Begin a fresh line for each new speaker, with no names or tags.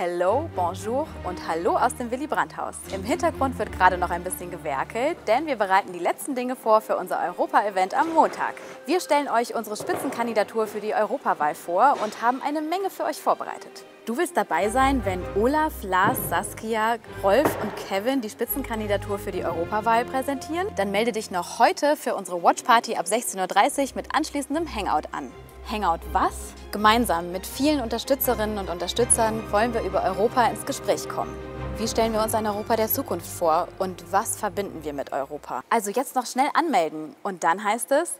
Hello, bonjour und hallo aus dem Willy Brandt Haus. Im Hintergrund wird gerade noch ein bisschen gewerkelt, denn wir bereiten die letzten Dinge vor für unser Europa-Event am Montag. Wir stellen euch unsere Spitzenkandidatur für die Europawahl vor und haben eine Menge für euch vorbereitet. Du willst dabei sein, wenn Olaf, Lars, Saskia, Rolf und Kevin die Spitzenkandidatur für die Europawahl präsentieren? Dann melde dich noch heute für unsere Watchparty ab 16.30 Uhr mit anschließendem Hangout an. Hangout was? Gemeinsam mit vielen Unterstützerinnen und Unterstützern wollen wir über Europa ins Gespräch kommen. Wie stellen wir uns ein Europa der Zukunft vor und was verbinden wir mit Europa? Also jetzt noch schnell anmelden und dann heißt es